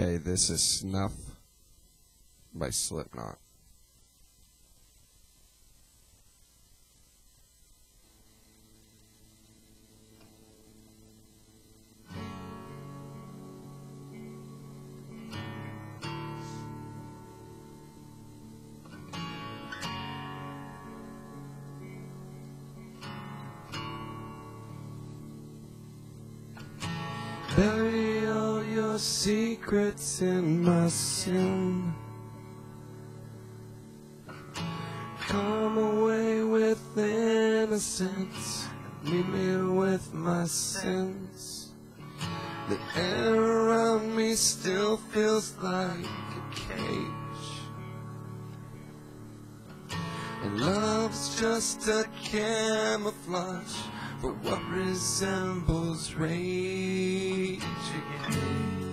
Okay, this is Snuff by Slipknot. Secrets in my sin. Come away with innocence. Meet me with my sins. The air around me still feels like a cage. And love's just a camouflage for what resembles rage again.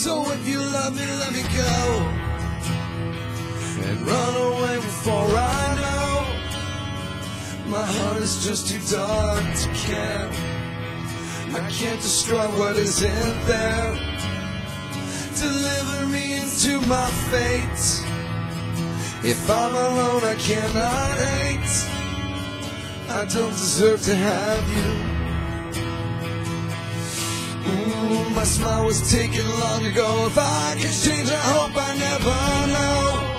So if you love me, let me go and run away before I know. My heart is just too dark to care. I can't destroy what is in there. Deliver me into my fate. If I'm alone, I cannot hate. I don't deserve to have you. My smile was taken long ago. If I could change, I hope I never know.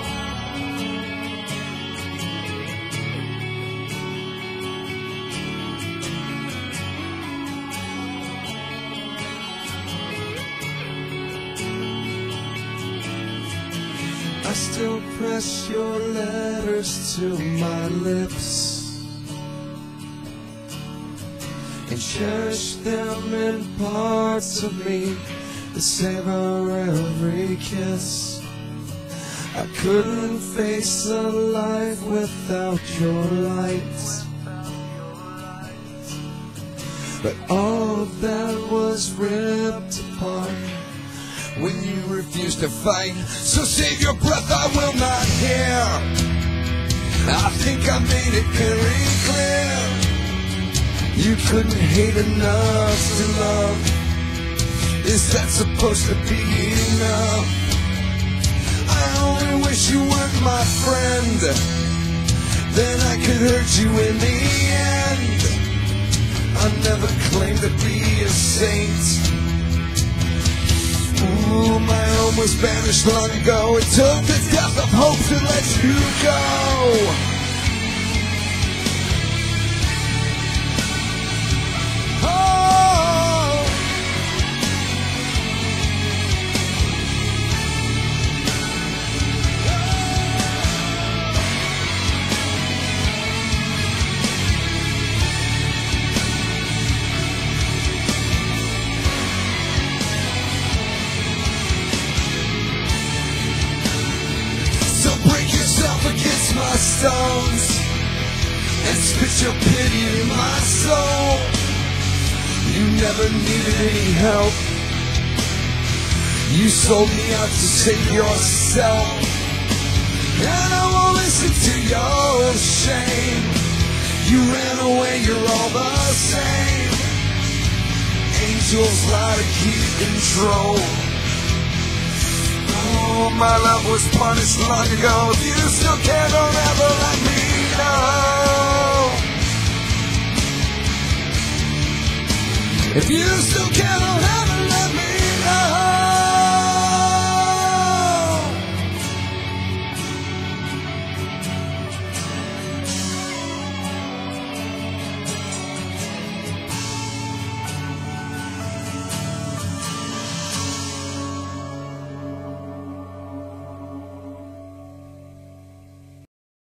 I still press your letters to my lips and cherish them in parts of me that savor every kiss. I couldn't face a life without your light. But all of that was ripped apart when you refused to fight. So save your breath, I will not hear. I think I made it very clear. You couldn't hate enough to love. Is that supposed to be enough? I only wish you weren't my friend. Then I could hurt you in the end. I never claimed to be a saint. Ooh, my home was banished long ago. It took the death of hope to let you go. Spit your pity in my soul. You never needed any help. You sold me out to save yourself. And I won't listen to your shame. You ran away, you're all the same. Angels lie to keep control. Oh, my love was punished long ago. If you still care, don't ever let me know. If you still care,